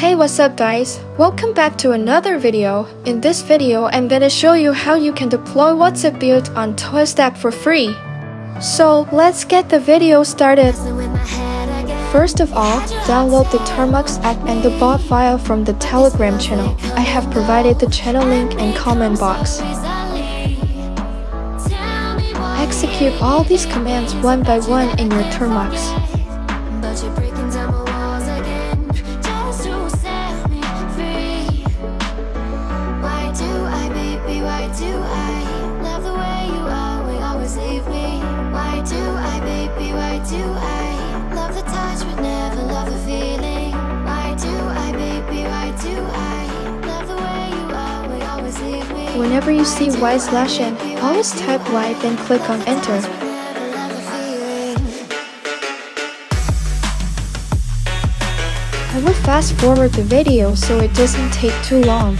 Hey what's up guys, welcome back to another video. In this video I'm gonna show you how you can deploy WhatsApp build on ToyStack for free. So let's get the video started. First of all, download the Termux app and the bot file from the Telegram channel. I have provided the channel link in comment box. Execute all these commands one by one in your Termux. Whenever you see Y slash N, always type Y then click on enter. I will fast forward the video so it doesn't take too long.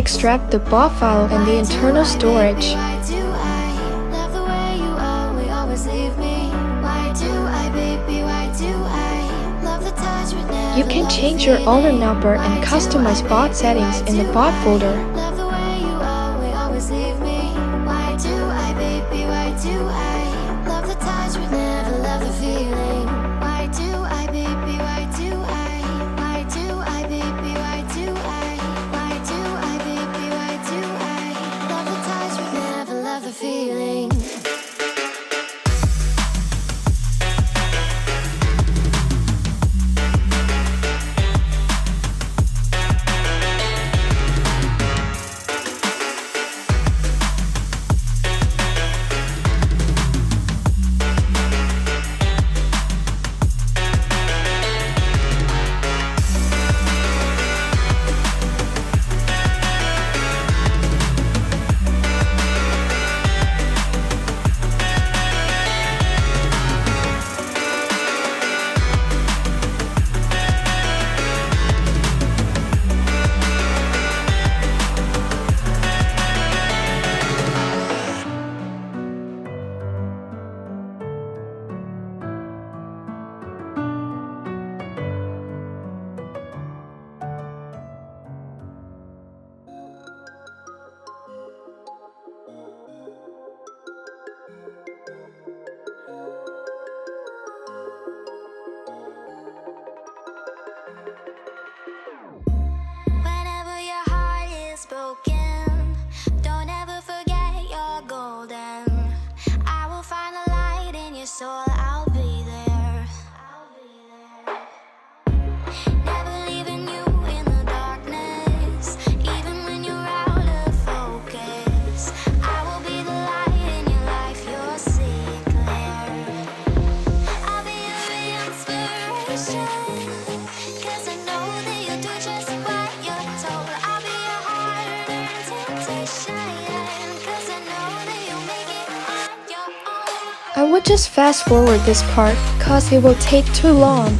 Extract the bot file and the internal storage. Why do I love the way you always, always leave me? Why do I, baby? Why do I love the touch but never You can change your owner number and customize bot settings in the bot folder. Just fast forward this part, cause it will take too long.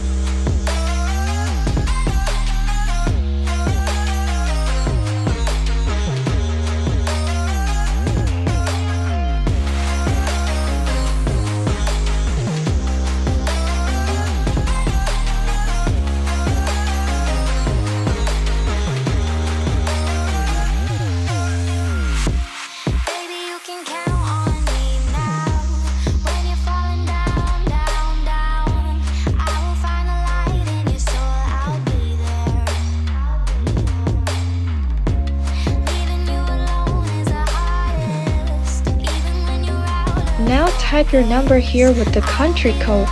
Now type your number here with the country code.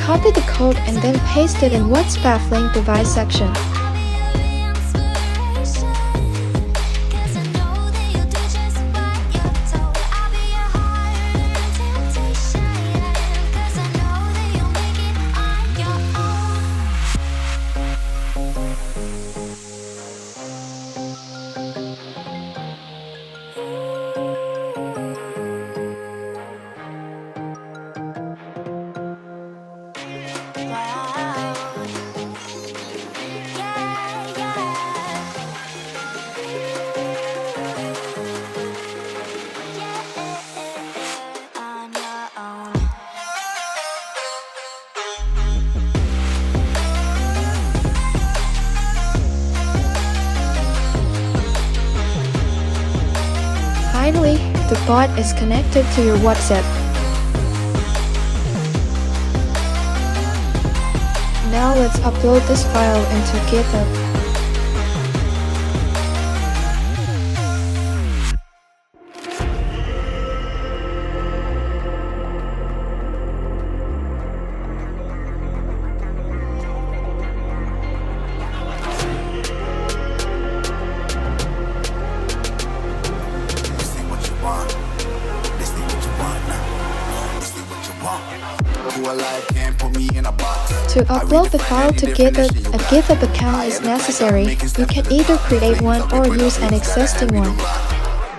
Copy the code and then paste it in WhatsApp link device section. Finally, the bot is connected to your WhatsApp. Now let's upload this file into GitHub. To upload the file to GitHub, a. GitHub account is am the type necessary. You can either create one or use an existing one.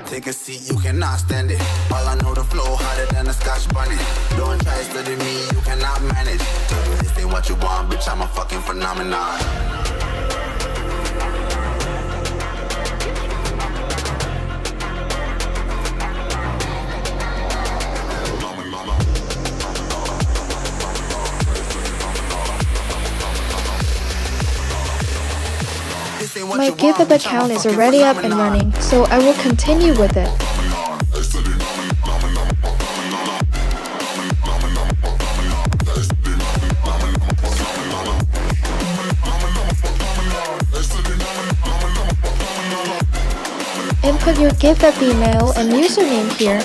Take a seat, you cannot stand it. All I know, the flow harder than a scotch bunny. Don't try study me, you cannot manage. This ain't what you want, bitch. I'm a fucking phenomenon. My GitHub account is already up and running, so I will continue with it. Input your GitHub email and username here.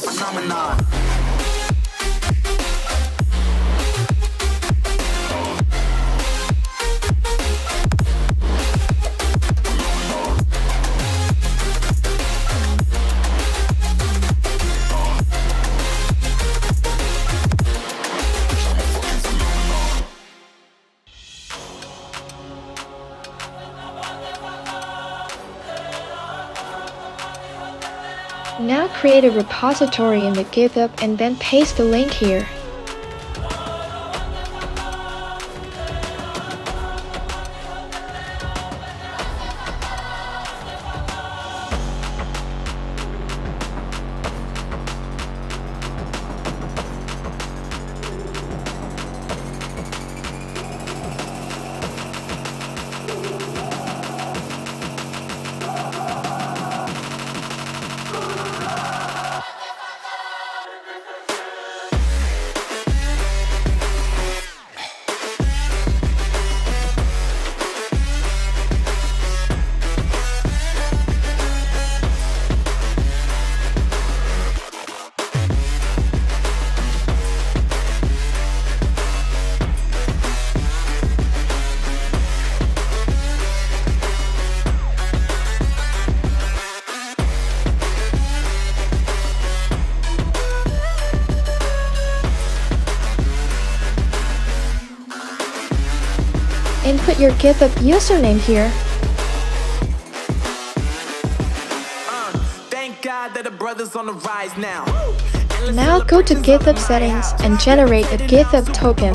Phenomenon. Create a repository in the GitHub and then paste the link here. your GitHub username here. Now go to GitHub settings and generate a GitHub token.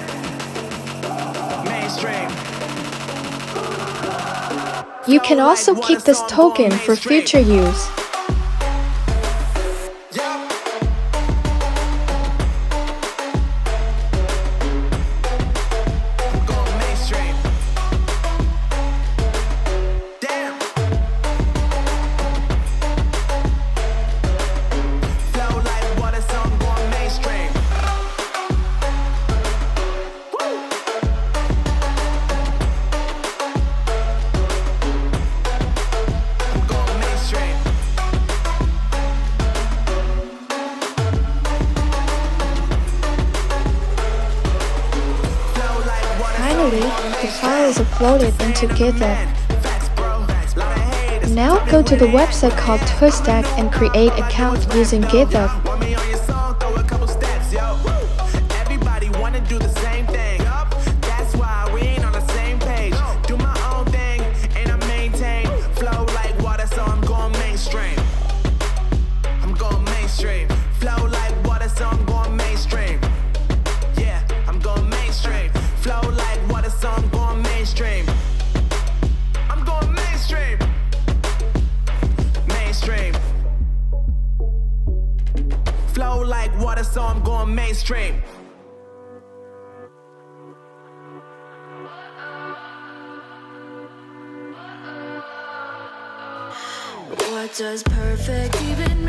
You can also keep this token for future use. band together. Now go to the website called ToyStack and create account using GitHub. mainstream. Flow like water, so I'm going mainstream. What does perfect even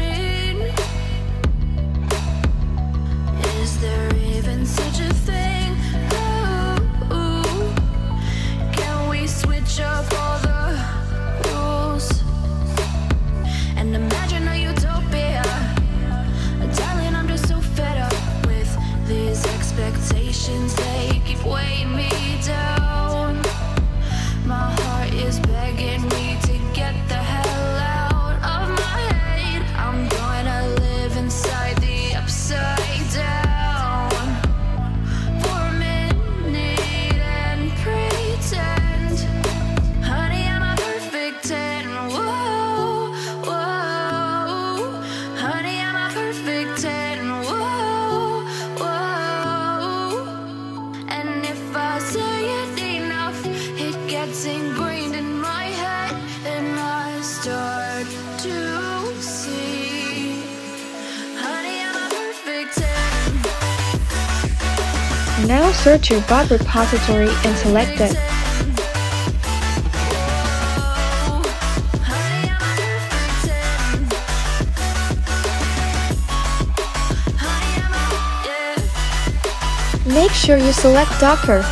Search your bot repository and select it. Make sure you select Docker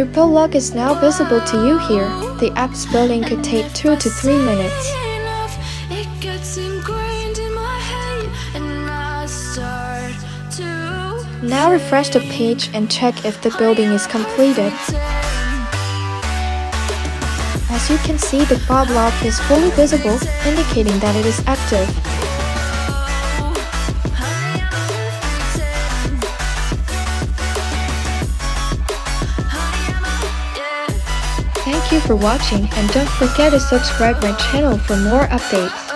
Your log is now visible to you here. The app's building could take 2 to 3 minutes. Now refresh the page and check if the building is completed. As you can see, the Bob log is fully visible, indicating that it is active. Thank you for watching and don't forget to subscribe my channel for more updates.